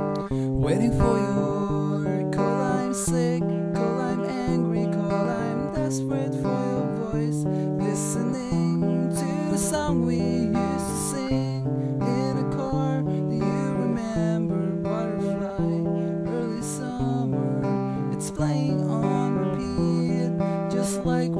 Waiting for your call, I'm sick, call, I'm angry, call, I'm desperate for your voice. Listening to the song we used to sing in a car. Do you remember Butterfly? Early summer, it's playing on repeat, just like